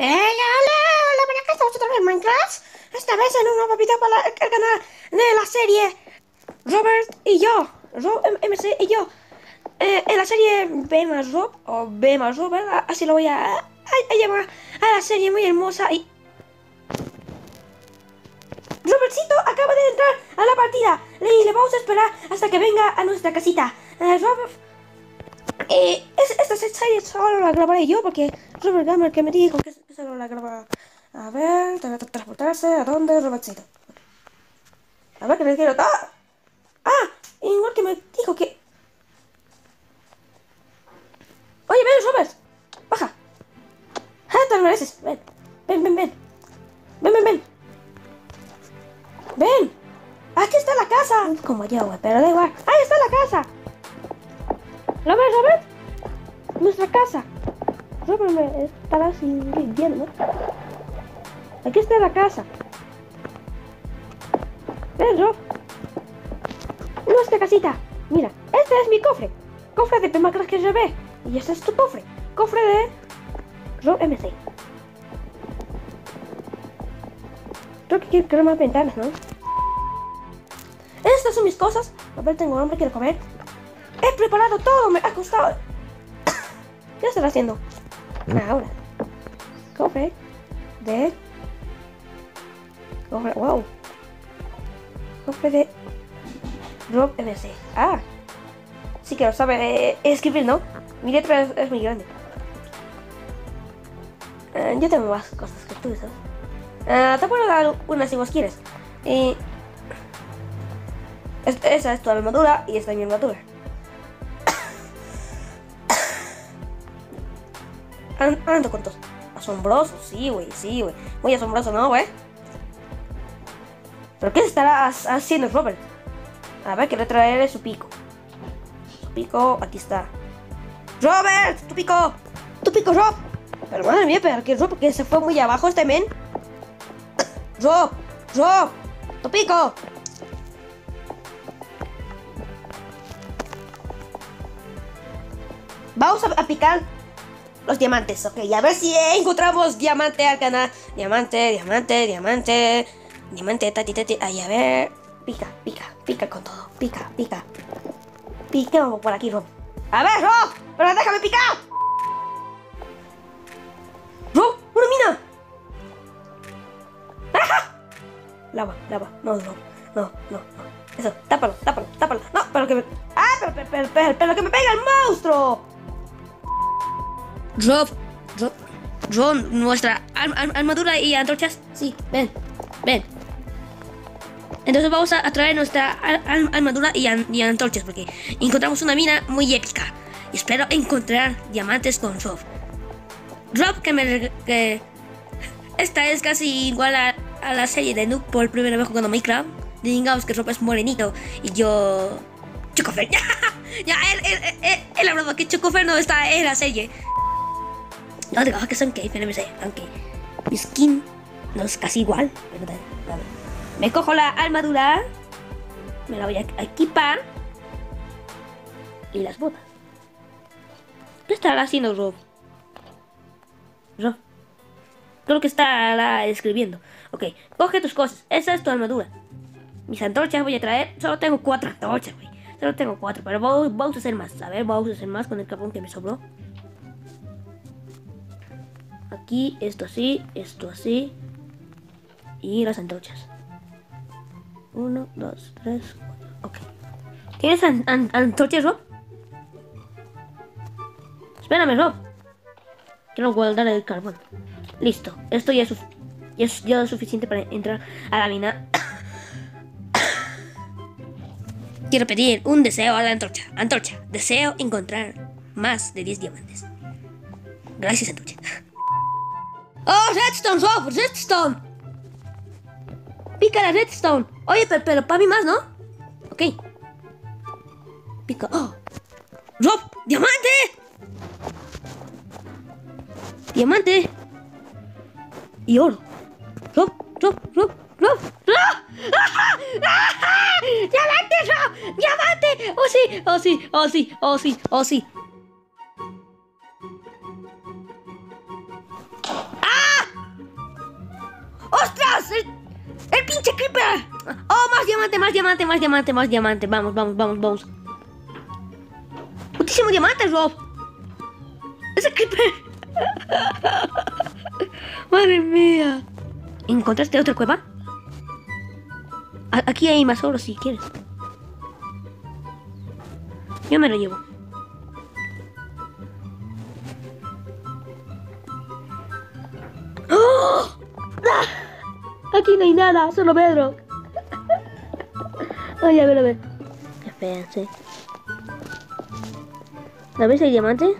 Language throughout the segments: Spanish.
¡Eh, hola! Hola, ven acá, estamos otra vez en Minecraft. Esta vez en un nuevo video para el canal de la serie Robert y yo. Rob, MC y yo. Eh, en la serie B más Rob, o B más Robert, así lo voy a, a, a llamar a la serie muy hermosa y... Robertcito acaba de entrar a la partida y le vamos a esperar hasta que venga a nuestra casita. Eh, Robert... Eh, es- esta serie solo la grabaré yo porque Robert Gamer que me dijo que solo la grababa. A ver, transportarse a dónde, Robertcito. A ver, que le quiero. ¡Ah! ¡Ah! Igual que me dijo que. Oye, ven, Robert. Baja. ¡Ah, te lo mereces! Ven, ven, ven, ven. Ven, ven, ven. Ven. Aquí está la casa. Como yo, güey, pero da igual. Ahí está la casa. ¿Lo ves, Robert? Nuestra casa. Robert me estará así viendo. Aquí está la casa. ¿Ves, Rob? Nuestra casita. Mira, este es mi cofre. Cofre de Pemacras que ve. Y este es tu cofre. Cofre de Rob MC. Creo que quiero crear más ventanas, ¿no? Estas son mis cosas. A ver, tengo hambre, quiero comer. He preparado todo, me ha costado. ¿Qué estás haciendo? Ahora. Cofre de. Cofre, wow. Cofre de. Rob MC. Ah. Sí que lo sabe eh, escribir, ¿no? Mi letra es, muy grande. Eh, yo tengo más cosas que tú, ¿sabes? Eh, te puedo dar una si vos quieres. Y. es- esa es tu armadura y esta es mi armadura. An- Ando con tos. Asombroso, sí, güey, sí, güey. Muy asombroso, ¿no, güey? ¿Pero qué estará ha- haciendo Robert? A ver, quiero traerle su pico. Su pico, aquí está. ¡Robert! ¡Tu pico! ¡Tu pico, Rob! Pero madre mía, pero que Rob, que se fue muy abajo este men. ¡Rob! ¡Rob! ¡Tu pico! Vamos a picar los diamantes, ok. A ver si encontramos diamante al canal. Diamante, diamante, diamante. Diamante, tati, tati. Ay, a ver. Pica, pica, pica con todo. Pica, pica. Piquemos por aquí, Rob. A ver, Rob. Pero déjame picar. Rob, una mina. ¡Ajá! Lava, lava. No, no, no, no, no. Eso, tápalo, tápalo, tápalo. No, pero que me. ¡Ah! Pero que me pega el monstruo. Rob, Rob, Rob, nuestra arm- arm- armadura y antorchas. Sí, ven, ven. Entonces vamos a, traer nuestra ar- ar- armadura y, an- y antorchas porque encontramos una mina muy épica. Y espero encontrar diamantes con Rob. Rob, que me... que esta es casi igual a, la serie de Noob por primera vez jugando Minecraft. Digamos que Rob es morenito y yo... Chocofer. ya, él, él, él, él, él ha hablado que Chocofer no está en la serie. No digo que son gay, pero aunque mi skin no es casi igual. Me cojo la armadura, me la voy a equipar y las botas. ¿Qué estará haciendo Rob? Rob. Creo que está escribiendo. Ok, coge tus cosas. Esa es tu armadura. Mis antorchas voy a traer. Solo tengo cuatro antorchas, güey. Solo tengo cuatro, pero vamos, vamos a hacer más. A ver, vamos a hacer más con el carbón que me sobró. Aquí, esto así, esto así. Y las antorchas. Uno, dos, tres, cuatro. Ok. ¿Tienes an- an- antorchas, Rob? Espérame, Rob. Quiero guardar el carbón. Listo. Esto ya es, ya es, ya es suficiente para entrar a la mina. Quiero pedir un deseo a la antorcha. Antorcha, deseo encontrar más de 10 diamantes. Gracias, antorcha. ¡Oh, redstone, Rob! ¡Redstone! Pica la redstone. Oye, pero, pero para mí más, ¿no? Ok. Pica. ¡Oh! ¡Rob! ¡Diamante! Diamante. Y oro. Rob, Rob, Rob, Rob, Rob. ¡Ah! ¡Ah! ¡Diamante, Rob! ¡Diamante! ¡Oh sí! ¡Oh sí! ¡Oh sí! ¡Oh sí! ¡Oh sí! ¡Ostras! El, pinche creeper. ¡Oh, más diamante, más diamante, más diamante, más diamante! Vamos, vamos, vamos, vamos. Muchísimo diamante, Rob. Ese creeper. Madre mía. ¿Encontraste otra cueva? Aquí hay más oro si quieres. Yo me lo llevo. Aquí no hay nada, solo Pedro. Ay, a ver, a ver. Espérense. ¿La ves el diamante?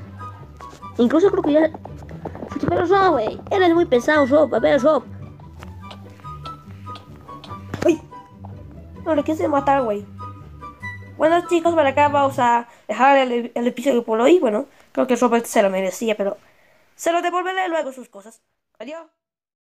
Incluso creo que ya... Pero Sob, güey. Eres muy pesado, Sob. A ver, Sob. ¡Ay! No, le quise matar, güey. Bueno, chicos, para acá vamos a dejar el, episodio por hoy. Bueno, creo que Robert se lo merecía, pero se lo devolveré luego sus cosas. Adiós.